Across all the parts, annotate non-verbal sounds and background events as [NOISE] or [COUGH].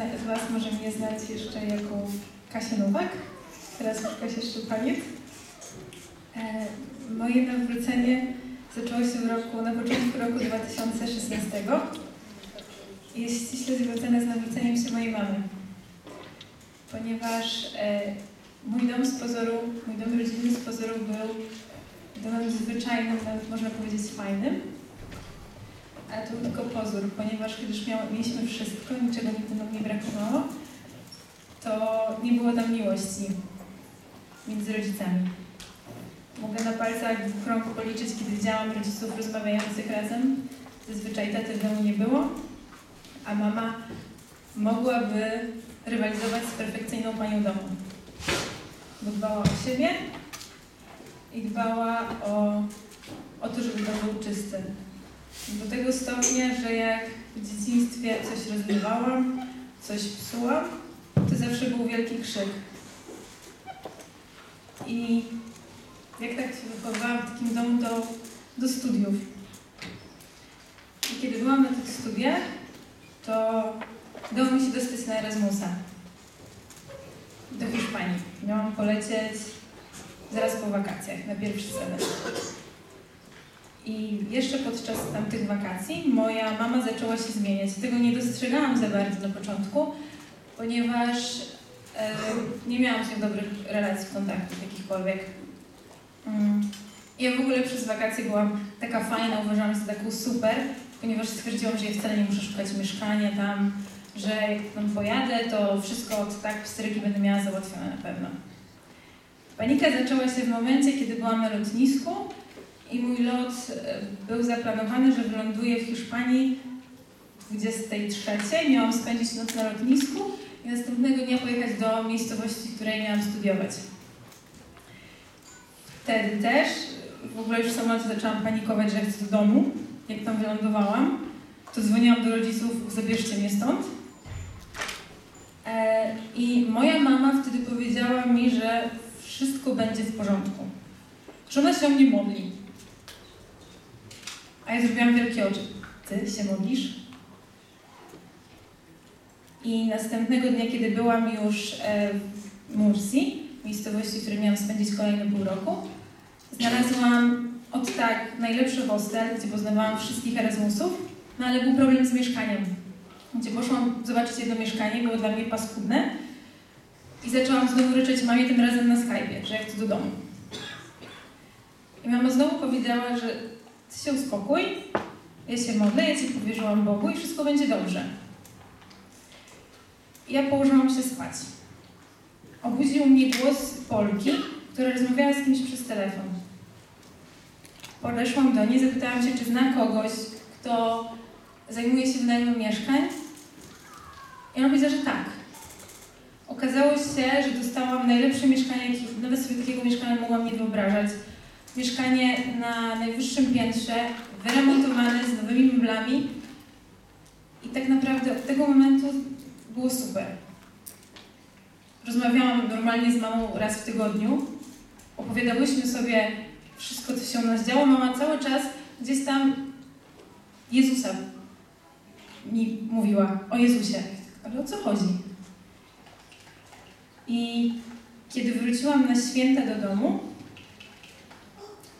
z Was może mnie znać jeszcze jako Kasia Nowak, teraz już Kasia Szczepaniec. E, moje nawrócenie zaczęło się w roku, na początku roku 2016 i jest ściśle związane z nawróceniem się mojej mamy. Ponieważ e, mój dom z pozoru, mój dom rodzinny z pozoru był domem zwyczajnym, nawet można powiedzieć fajnym, to był tylko pozór, ponieważ kiedy już miał, mieliśmy wszystko, niczego nigdy nam nie brakowało, to nie było tam miłości między rodzicami. Mogę na palcach dwóch rąk policzyć, kiedy widziałam rodziców rozmawiających razem. Zazwyczaj taty w domu nie było, a mama mogłaby rywalizować z perfekcyjną panią domu. Bo dbała o siebie i dbała o, o to, żeby dom był czysty. Do tego stopnia, że jak w dzieciństwie coś rozlewałam, coś psułam, to zawsze był wielki krzyk. I jak tak się wychowałam w takim domu do, do studiów. I kiedy byłam na tych studiach, to udało mi się dostać na Erasmusa do Hiszpanii. Miałam polecieć zaraz po wakacjach, na pierwszy semestr. I jeszcze podczas tamtych wakacji moja mama zaczęła się zmieniać. Tego nie dostrzegałam za bardzo na początku, ponieważ e, nie miałam z nią dobrych relacji, kontaktów jakichkolwiek. Mm. Ja w ogóle przez wakacje byłam taka fajna, uważałam się za taką super, ponieważ stwierdziłam, że ja wcale nie muszę szukać mieszkania tam, że jak tam pojadę, to wszystko od tak pstryki będę miała załatwione na pewno. Panika zaczęła się w momencie, kiedy byłam na lotnisku i mój lot e, był zaplanowany, że wyląduję w Hiszpanii 23. Miałam spędzić noc na lotnisku i następnego dnia pojechać do miejscowości, w której miałam studiować. Wtedy też w ogóle już sama zaczęłam panikować, że chcę do domu. Jak tam wylądowałam, to dzwoniłam do rodziców, zabierzcie mnie stąd. E, I moja mama wtedy powiedziała mi, że wszystko będzie w porządku. Że ona się o mnie modli. A ja zrobiłam wielkie oczy. Ty się modlisz? I następnego dnia, kiedy byłam już e, w Mursi, miejscowości, w której miałam spędzić kolejne pół roku, znalazłam od tak najlepszy hostel, gdzie poznawałam wszystkich Erasmusów, no ale był problem z mieszkaniem. Gdzie poszłam zobaczyć jedno mieszkanie, było dla mnie paskudne i zaczęłam znowu ryczeć mamie tym razem na Skype'ie, że ja chcę do domu. I mama znowu powiedziała, że ty się uspokój, ja się modlę, ja ci powierzyłam Bogu i wszystko będzie dobrze. Ja położyłam się spać. Obudził mnie głos Polki, która rozmawiała z kimś przez telefon. Podeszłam do niej, zapytałam się, czy zna kogoś, kto zajmuje się wynajmem mieszkań. I ona powiedziała, że tak. Okazało się, że dostałam najlepsze mieszkanie, jakie nawet sobie takiego mieszkania mogłam nie wyobrażać. Mieszkanie na najwyższym piętrze, wyremontowane z nowymi meblami. I tak naprawdę od tego momentu było super. Rozmawiałam normalnie z mamą raz w tygodniu. Opowiadałyśmy sobie wszystko, co się u nas działo. Mama cały czas gdzieś tam Jezusa mi mówiła, o Jezusie. Ale o co chodzi? I kiedy wróciłam na święta do domu,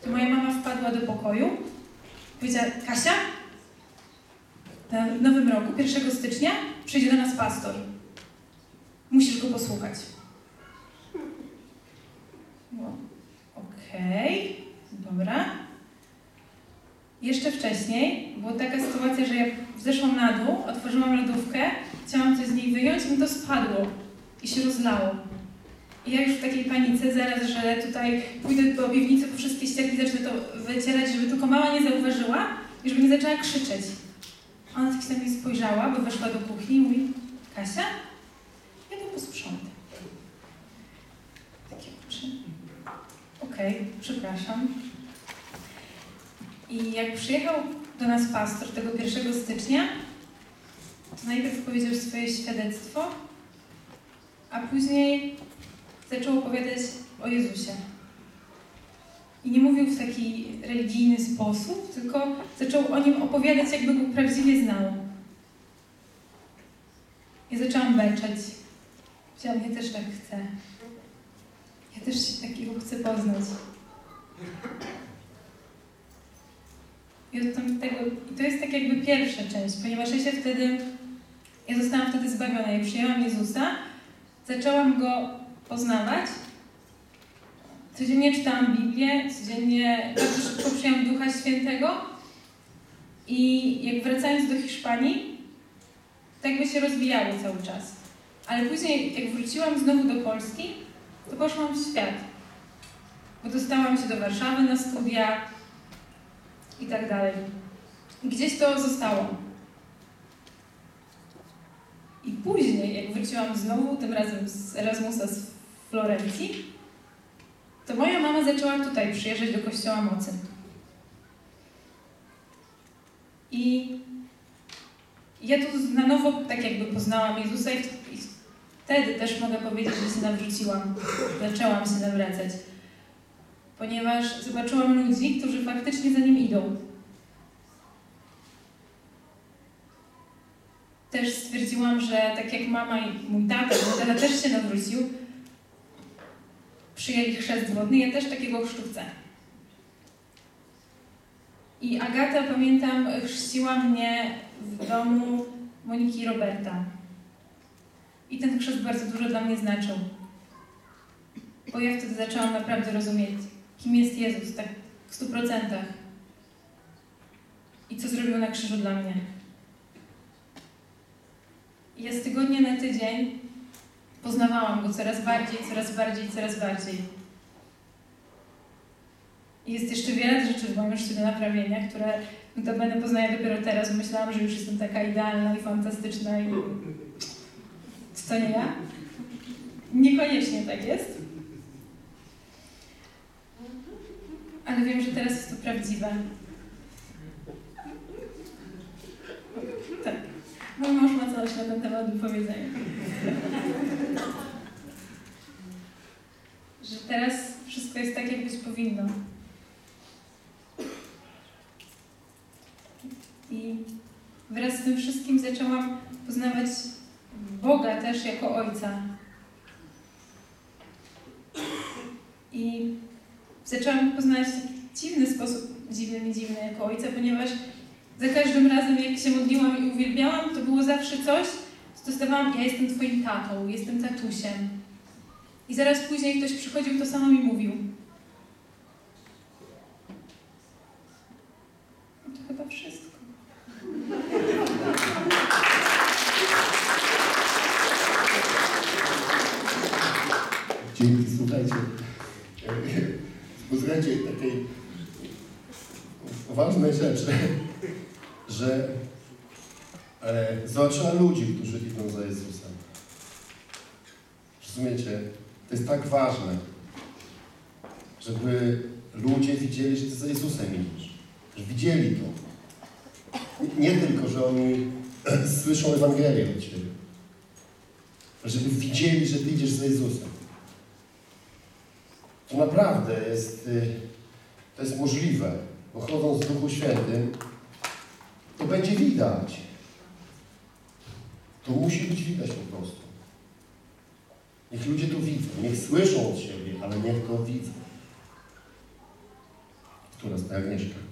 to moja mama wpadła do pokoju powiedziała, Kasia, w nowym roku, 1 stycznia, przyjdzie do nas pastor. Musisz go posłuchać. No, Okej, okay, dobra. Jeszcze wcześniej była taka sytuacja, że jak zeszłam na dół, otworzyłam lodówkę, chciałam coś z niej wyjąć i mi to spadło i się rozlało. Ja już w takiej panice zaraz, że tutaj pójdę do piwnicy po wszystkie ścieki, zacznę to wycierać, żeby tylko mama nie zauważyła i żeby nie zaczęła krzyczeć. Ona tak na mnie spojrzała, bo weszła do kuchni i mówi, Kasia, ja to posprzątam. Takie oczy. Okej, okay, przepraszam. I jak przyjechał do nas pastor tego 1 stycznia, to najpierw powiedział swoje świadectwo, a później zaczął opowiadać o Jezusie. I nie mówił w taki religijny sposób, tylko zaczął o nim opowiadać, jakby go prawdziwie znał. I zaczęłam beczeć. Powiedziałam, ja też tak chcę. Ja też się takiego chcę poznać. I i to jest tak jakby pierwsza część, ponieważ ja się wtedy, ja zostałam wtedy zbawiona, ja przyjęłam Jezusa, zaczęłam Go poznawać, codziennie czytałam Biblię, codziennie bardzo szybko przyjęłam Ducha Świętego i jak wracając do Hiszpanii, tak by się rozwijało cały czas. Ale później, jak wróciłam znowu do Polski, to poszłam w świat. Bo dostałam się do Warszawy na studia i tak dalej. Gdzieś to zostało. I później, jak wróciłam znowu, tym razem z Erasmusa z Florencji, to moja mama zaczęła tutaj przyjeżdżać do Kościoła Mocy. I ja tu na nowo tak jakby poznałam Jezusa i, wtedy też mogę powiedzieć, że się nawróciłam. Zaczęłam się nawracać. Ponieważ zobaczyłam ludzi, którzy faktycznie za nim idą. Też stwierdziłam, że tak jak mama i mój tata, mój tata też się nawrócił, przyjęli chrzest wodny, ja też takiego chrztu chcę. I Agata, pamiętam, chrzciła mnie w domu Moniki i Roberta. I ten chrzest bardzo dużo dla mnie znaczył. Bo ja wtedy zaczęłam naprawdę rozumieć, kim jest Jezus, tak w stu procentach. I co zrobił na krzyżu dla mnie. I ja z tygodnia na tydzień poznawałam Go coraz bardziej, coraz bardziej, coraz bardziej. I jest jeszcze wiele rzeczy w moim życiu do naprawienia, które notabene poznaję dopiero teraz. Myślałam, że już jestem taka idealna i fantastyczna i... To nie ja? Niekoniecznie tak jest. Ale wiem, że teraz jest to prawdziwe. Tak. Mój mąż ma coś na ten temat do powiedzenia. Że teraz wszystko jest tak, jak być powinno. I wraz z tym wszystkim zaczęłam poznawać Boga też jako Ojca. I zaczęłam poznać w dziwny sposób, dziwny, nie dziwny jako Ojca, ponieważ za każdym razem, jak się modliłam i uwielbiałam, to było zawsze coś, co dostawałam, ja jestem Twoim tatą, jestem tatusiem. I zaraz później ktoś przychodził, to samo mi mówił. No to chyba wszystko. Dzięki, słuchajcie. Posłuchajcie takiej ważnej rzeczy, że e, zobaczyła ludzi, którzy idą za Jezusem. Rozumiecie? To jest tak ważne, żeby ludzie widzieli, że ty za Jezusem idziesz. Że widzieli to. Nie tylko, że oni [CLEARS THROAT] słyszą Ewangelię od Ciebie. Żeby widzieli, że Ty idziesz za Jezusem. To naprawdę jest, y, to jest możliwe, bo chodząc w Duchu Świętym, to będzie widać. To musi być widać po prostu. Niech ludzie to widzą, niech słyszą od siebie, ale niech to widzą. Która z Agnieszka?